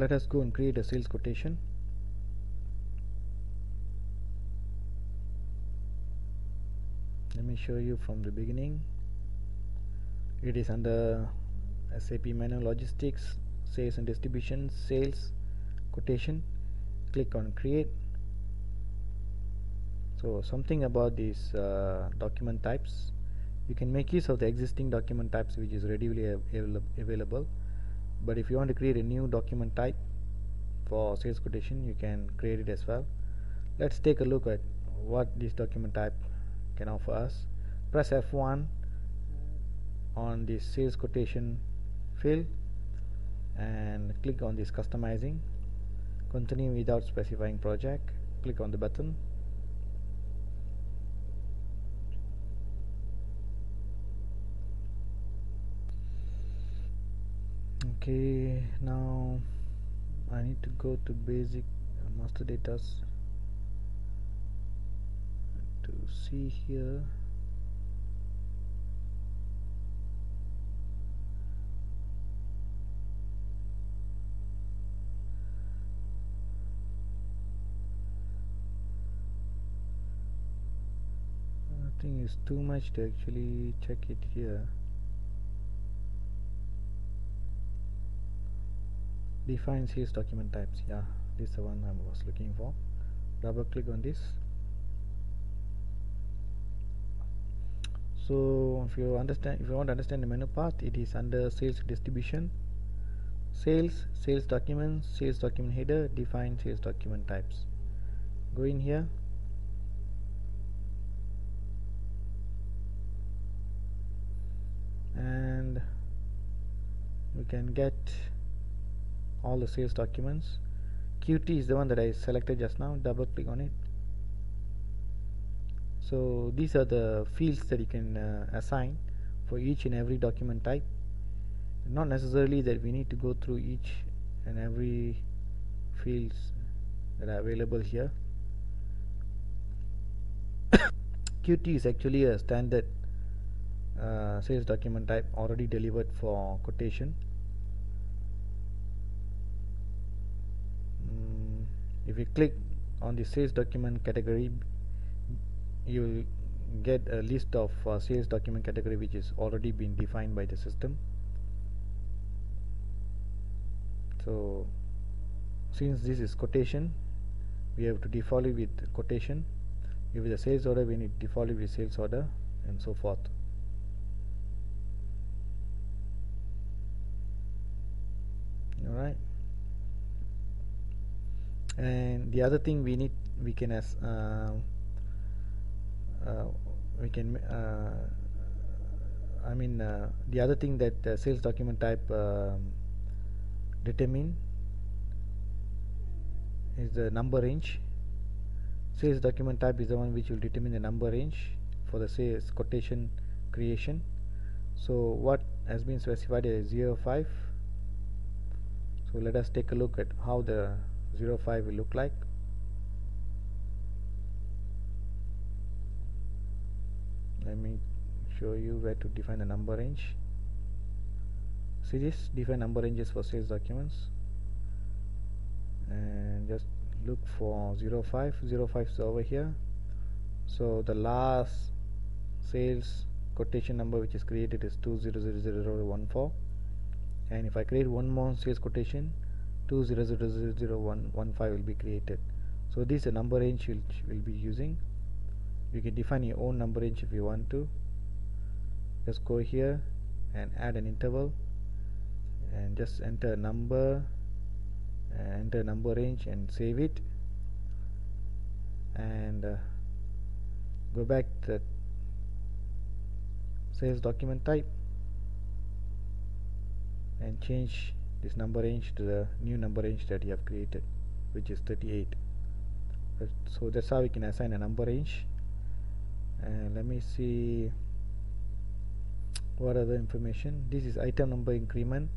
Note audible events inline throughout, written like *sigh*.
let us go and create a sales quotation. Let me show you from the beginning. It is under SAP manual logistics sales and distribution sales quotation. Click on create. So something about these uh, document types. You can make use of the existing document types which is readily av available but if you want to create a new document type for sales quotation you can create it as well. Let's take a look at what this document type can offer us. Press F1 on the sales quotation field and click on this customizing. Continue without specifying project. Click on the button okay now I need to go to basic master data to see here. I think it's too much to actually check it here define sales document types. Yeah this is the one I was looking for. Double click on this. So if you understand if you want to understand the menu path it is under sales distribution. Sales sales documents sales document header define sales document types. Go in here. And you can get all the sales documents. QT is the one that I selected just now. Double click on it. So these are the fields that you can uh, assign for each and every document type. Not necessarily that we need to go through each and every fields that are available here. *coughs* QT is actually a standard uh, sales document type already delivered for quotation if you click on the sales document category you will get a list of uh, sales document category which is already been defined by the system. So since this is quotation we have to default it with quotation. If a sales order we need default it with sales order and so forth and the other thing we need we can as uh, uh, we can uh, I mean uh, the other thing that sales document type um, determine is the number range. Sales document type is the one which will determine the number range for the sales quotation creation. So what has been specified is 05 so let us take a look at how the 05 will look like? Let me show you where to define the number range. See this? Define number ranges for sales documents. And just look for 05 05 is over here. So the last sales quotation number which is created is 200014 and if I create one more sales quotation 20000115 will be created. So this is a number range which we'll be using. You can define your own number range if you want to. Just go here and add an interval and just enter a number enter number range and save it. And uh, go back to sales document type and change this number range to the new number range that you have created which is 38 so that's how we can assign a number range. And let me see what other information. This is item number increment.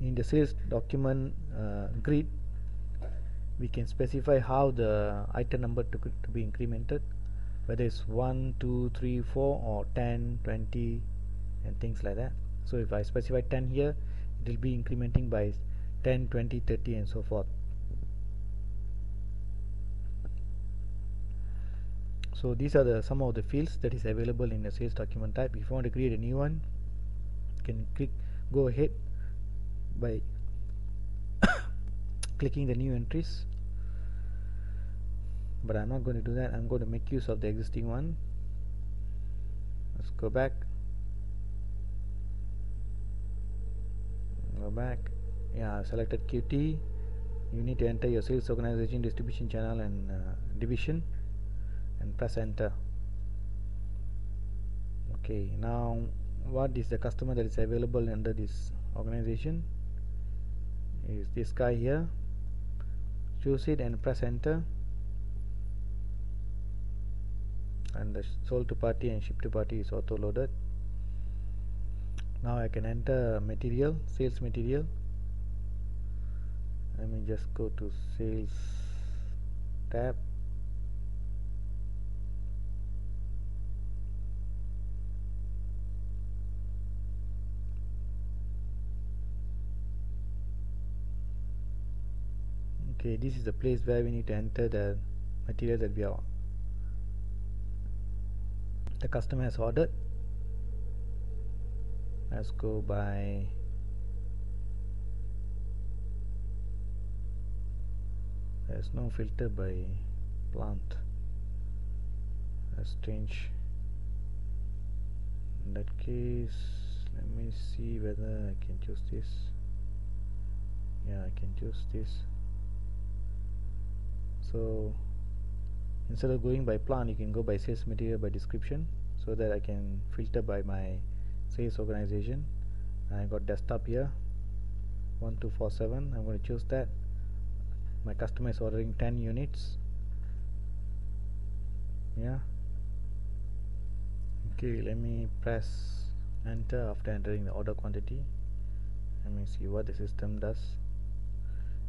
In the sales document uh, grid we can specify how the item number to, to be incremented whether it's 1 2 3 4 or 10 20 and things like that. So if I specify 10 here it will be incrementing by 10 20 30 and so forth. So these are the some of the fields that is available in the sales document type. If you want to create a new one you can click go ahead by *coughs* clicking the new entries. But I'm not going to do that. I'm going to make use of the existing one. Let's go back back. Yeah selected QT you need to enter your sales organization distribution channel and uh, division and press enter. Okay now what is the customer that is available under this organization? Is this guy here. Choose it and press enter. And the sold to party and ship to party is auto loaded now I can enter material sales material. Let me just go to sales tab. Okay this is the place where we need to enter the material that we are the customer has ordered let's go by there's no filter by plant. That's strange in that case let me see whether I can choose this. Yeah I can choose this. So instead of going by plant you can go by sales material by description so that I can filter by my sales organization. I got desktop here. 1247 I'm going to choose that. My customer is ordering 10 units. Yeah. Okay let me press enter after entering the order quantity. Let me see what the system does.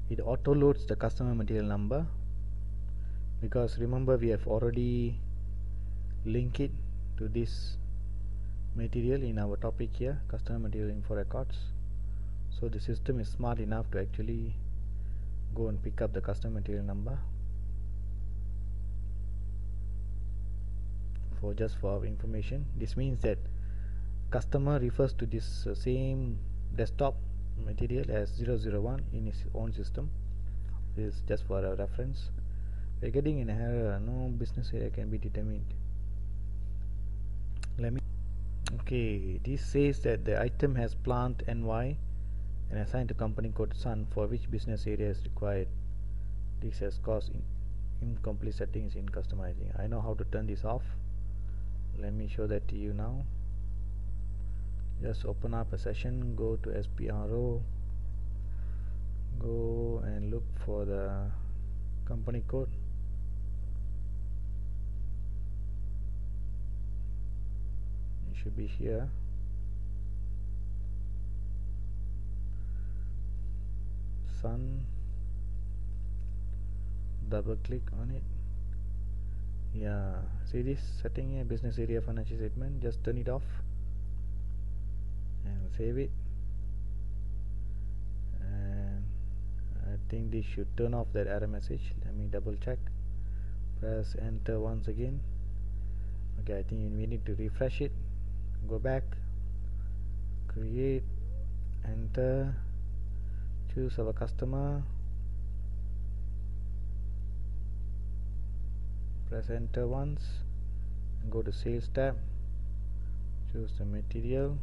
It auto loads the customer material number because remember we have already linked it to this material in our topic here customer material info records. So the system is smart enough to actually go and pick up the customer material number for just for information. This means that customer refers to this uh, same desktop material as 001 in his own system. This is just for a reference. We're getting an error no business area can be determined. Let me okay this says that the item has plant NY and assigned to company code SUN for which business area is required. This has caused in incomplete settings in customizing. I know how to turn this off. Let me show that to you now. Just open up a session go to SPRO go and look for the company code should be here. Sun. Double click on it. Yeah. See this setting here? Business area financial statement. Just turn it off. And save it. And I think this should turn off that error message. Let me double check. Press enter once again. Okay I think we need to refresh it go back. Create. Enter. Choose our customer. Press enter once. Go to sales tab. Choose the material.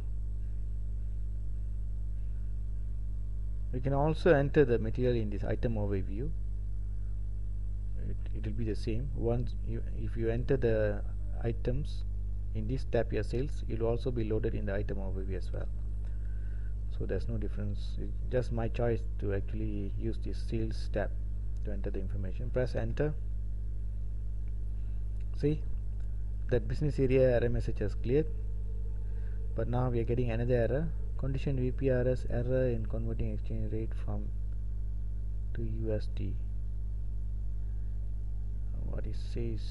We can also enter the material in this item overview. It, it will be the same. Once you if you enter the items in this tab your sales. It will also be loaded in the item overview as well. So there's no difference. It's just my choice to actually use this sales tab to enter the information. Press enter. See? That business area error message has cleared. But now we are getting another error. Condition VPRS error in converting exchange rate from to USD what it says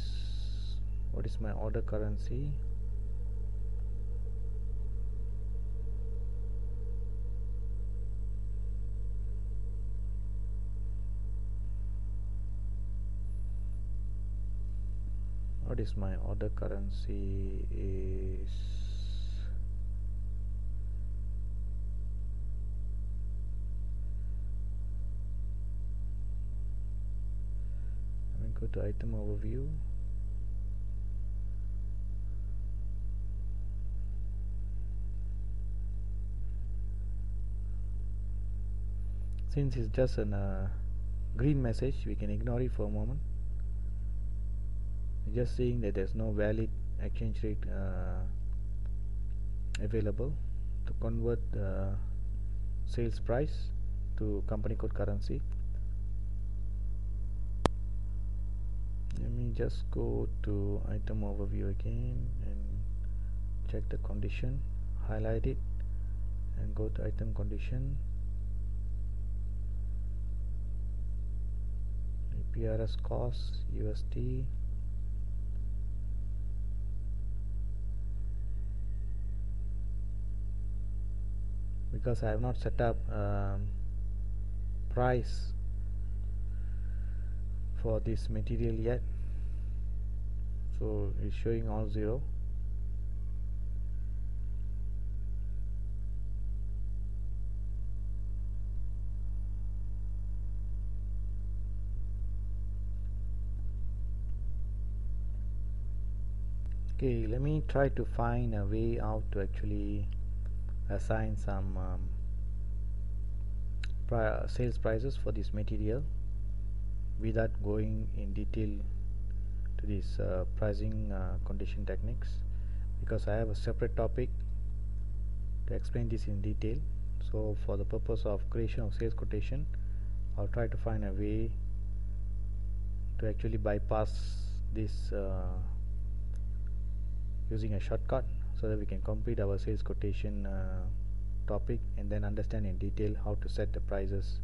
what is my order currency what is my order currency is let me go to item overview. Since it's just a uh, green message we can ignore it for a moment just seeing that there's no valid exchange rate uh, available to convert the sales price to company code currency. Let me just go to item overview again and check the condition highlight it and go to item condition. PRS cost USD because I have not set up um, price for this material yet. So it's showing all zero. Okay let me try to find a way out to actually assign some um, pri sales prices for this material without going in detail to this uh, pricing uh, condition techniques. Because I have a separate topic to explain this in detail. So for the purpose of creation of sales quotation I'll try to find a way to actually bypass this uh, using a shortcut so that we can complete our sales quotation uh, topic and then understand in detail how to set the prices